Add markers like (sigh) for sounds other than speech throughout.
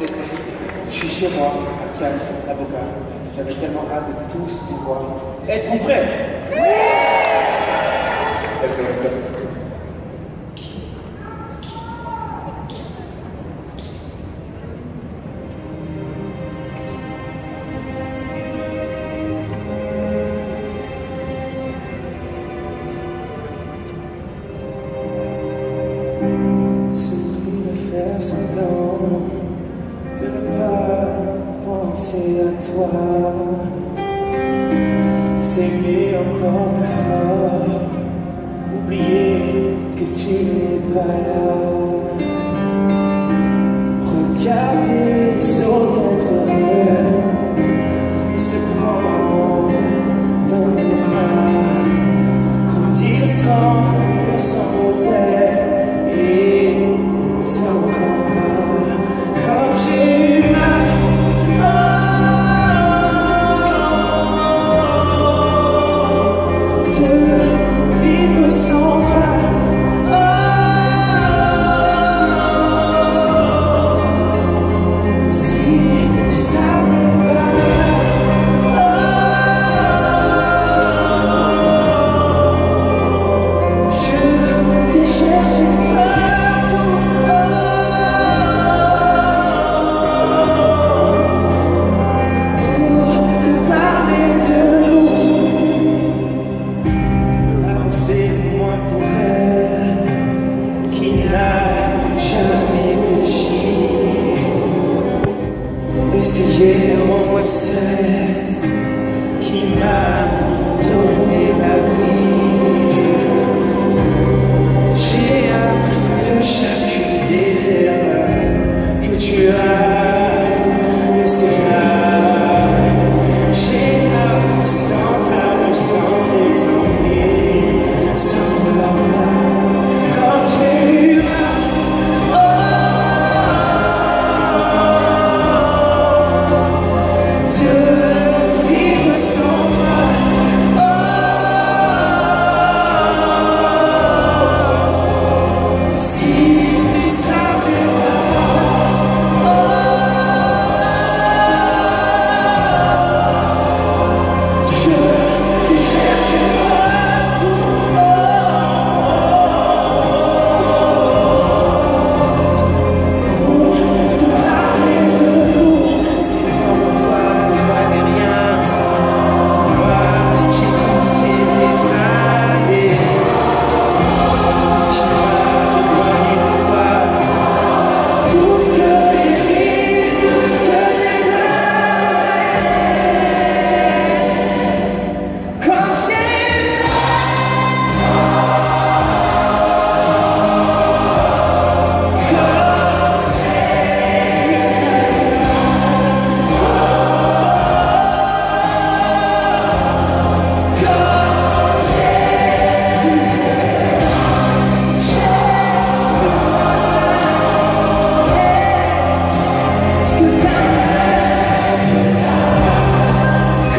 d'être. Je suis chez moi, à Cannes, à Boca. J'avais tellement hâte de tous vous voir. Êtes-vous prêts? Let's go, let's go. Penser à toi. S'aimer encore plus fort, oublier que tu n'es pas là. Regarder les autres être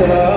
Yeah. (laughs)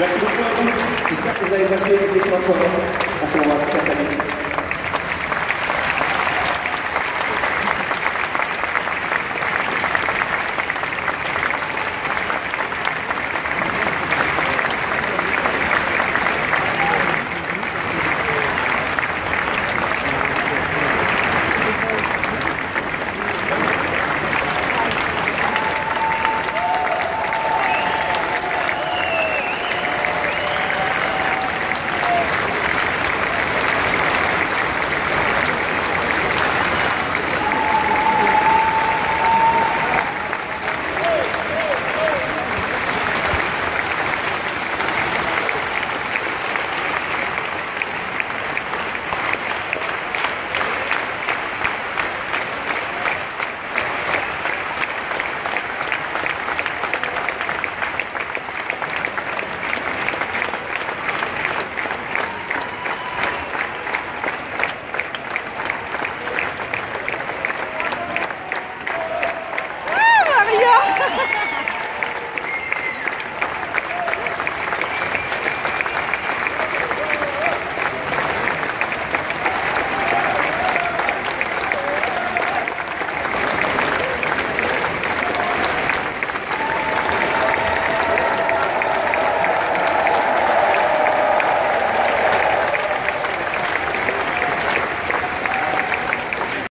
Merci beaucoup à vous. J'espère que vous avez passé une excellente soirée. On se revoit fin de l'année.